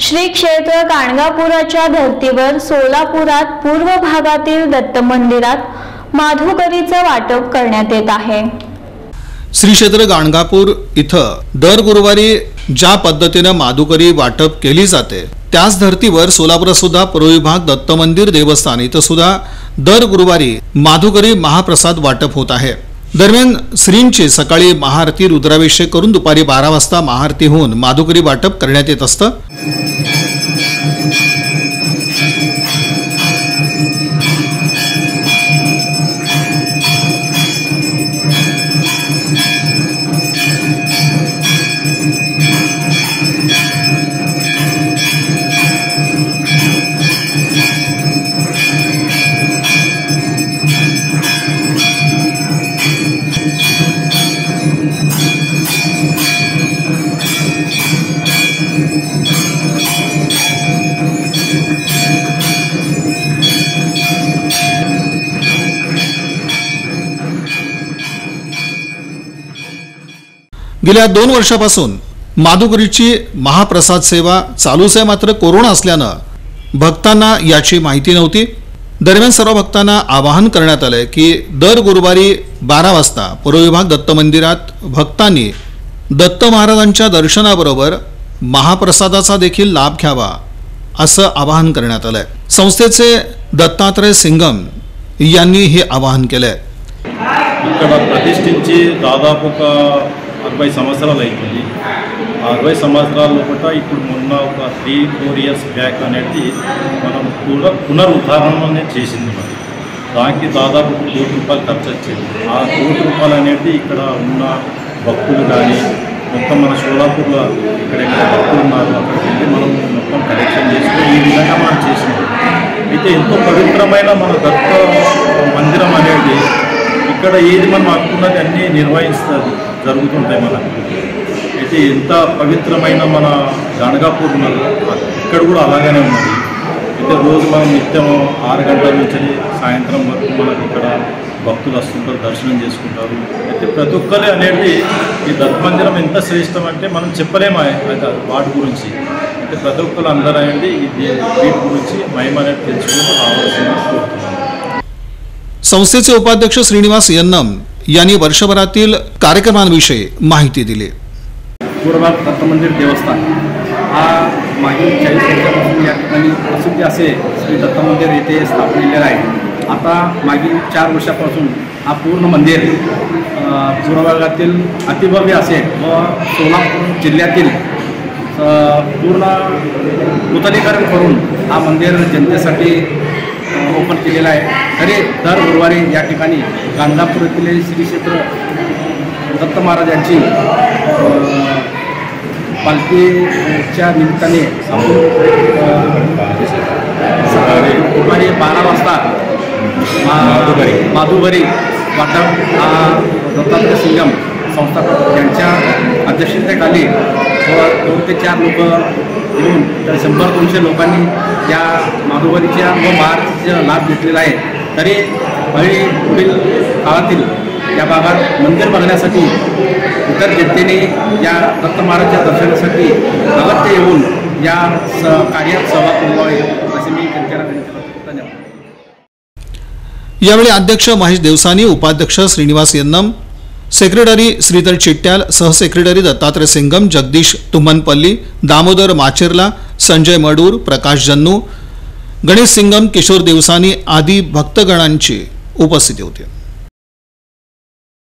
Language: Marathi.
श्री क्षेत्र गाणगापुराच्या धर्तीवर सोलापुरात पूर्व भागातील दत्त मंदिरात माधुकरीचं वाटप करण्यात येत आहे. श्री क्षेत्र गाणगापूर इथं दर गुरुवारी ज्या पद्धतीनं माधुकरी वाटप केली जाते त्याच धर्तीवर सोलापुरात सुद्धा पूर्वविभाग दत्त मंदिर देवस्थान इथं सुद्धा दर गुरुवारी माधुकरी महाप्रसाद वाटप होत आहे. दरम्यान श्रींचे सकाळी महाआरती रुद्राभिषेक करून दुपारी बारा वाजता महाआरती होऊन माधुकरी वाटप करण्यात येत असतं. गेल्या दोन वर्षापासून माधुकरीची महाप्रसाद सेवा चालूच आहे मात्र कोरोना असल्यानं भक्तांना याची माहिती नव्हती दरम्यान सर्व भक्तांना आवाहन करण्यात आलंय की दर गुरुवारी बारा वाजता पूर्वविभाग दत्त मंदिरात भक्तांनी दत्त महाराजांच्या दर्शनाबरोबर महाप्रसादाचा देखील लाभ घ्यावा असं आवाहन करण्यात आलंय संस्थेचे दत्तात्रय सिंगम यांनी हे आवाहन केलंय ఇక్కడ ప్రతిష్ఠించి దాదాపు ఒక అరవై సంవత్సరాలు అవుతుంది ఆ అరవై సంవత్సరాల కూడా ఇప్పుడు మొన్న ఒక త్రీ ఫోర్ ఇయర్స్ బ్యాక్ అనేది మనం కూడా పునరుద్ధరణ అనేది చేసింది మరి. దానికి దాదాపు కోటి రూపాయలు ఖర్చు వచ్చింది. ఆ కోటి రూపాయలు అనేది ఇక్కడ ఉన్న భక్తులు కానీ మొత్తం మన సోలాపూర్లో ఇక్కడ ఇక్కడ భక్తులు ఉన్నారు అక్కడికి వెళ్ళి మనం మొత్తం కలెక్షన్ చేసుకుని ఈ విధంగా మనం చేసినాం అయితే ఎంతో పవిత్రమైన మన దత్త మందిరం అనేది ఇక్కడ ఏది మనం అనుకున్నది అన్నీ నిర్వహిస్తుంది. జరుగుతుంటాయి మనకు అయితే ఎంత పవిత్రమైన మన గాణగాపూర్ ఉన్నదో ఇక్కడ కూడా అలాగనే ఉన్నది అయితే రోజు మనం నిత్యం ఆరు గంటల నుంచి సాయంత్రం వరకు మనకు ఇక్కడ భక్తులు వస్తుంటారు దర్శనం చేసుకుంటారు అయితే ప్రతి ఒక్కరు అనేది ఈ దత్త మందిరం ఎంత శ్రేష్టం అంటే మనం చెప్పలేము ఆ- ఆ వాటి గురించి అయితే ప్రతి ఒక్కరు అందరూ అనేది ఈ దే- వీటి గురించి మహిమ అనేది తెలుసుకుంటూ రావాల్సింది కోరుతున్నాను संस्थेचे उपाध्यक्ष श्रीनिवास यन्नम यांनी वर्षभरातील कार्यक्रमांविषयी माहिती दिली. पूर्वभाग दत्त मंदिर देवस्थान हा मागील चाळीस वर्षापासून या ठिकाणी प्रसिद्धी असे श्री दत्त मंदिर येथे स्थापनेलेलं आहे. आता मागील चार वर्षापासून हा पूर्ण मंदिर पूर्वभागातील अतिभव्य असे व सोलापूर जिल्ह्यातील पूर्ण नूतनीकरण करून हा मंदिर जनतेसाठी ओपन केलेला आहे. तरी दर गुरुवारी या ठिकाणी गांधापूर येथील श्री क्षेत्र दत्त महाराजांची अ, पालखीच्या निमित्ताने आपण दुपारी बारा वाजता माधुबरी वाटप हा दत्तात्रय सिंगम संस्थापक यांच्या अध्यक्षतेखाली दोन ते चार लोक येऊन तर शंभर दोनशे लोकांनी या माधुबरीच्या व महाराष्ट्राचा लाभ घेतलेला आहे. तरी भविष्य पुढील काळातील या भागात मंदिर बघण्यासाठी इतर जनतेने या दत्त महाराजच्या दर्शनासाठी अगत्य येऊन या स कार्यात सहभाग नोंदवावे असे मी जनतेला विनंती करतो. धन्यवाद. यावेळी अध्यक्ष महेश देवसानी उपाध्यक्ष श्रीनिवास यन्नम सेक्रेटरी श्रीधर चिट्ट्याल सहसेक्रेटरी दत्तात्रय सिंगम जगदीश तुमनपल्ली दामोदर माचेरला संजय मडूर प्रकाश जन्नू गणेश सिंगम किशोर देवसानी आदी भक्तगणांची उपस्थिती होती.